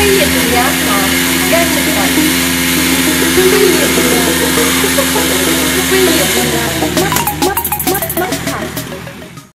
Привет, друзья! Я Никита. Привет, друзья!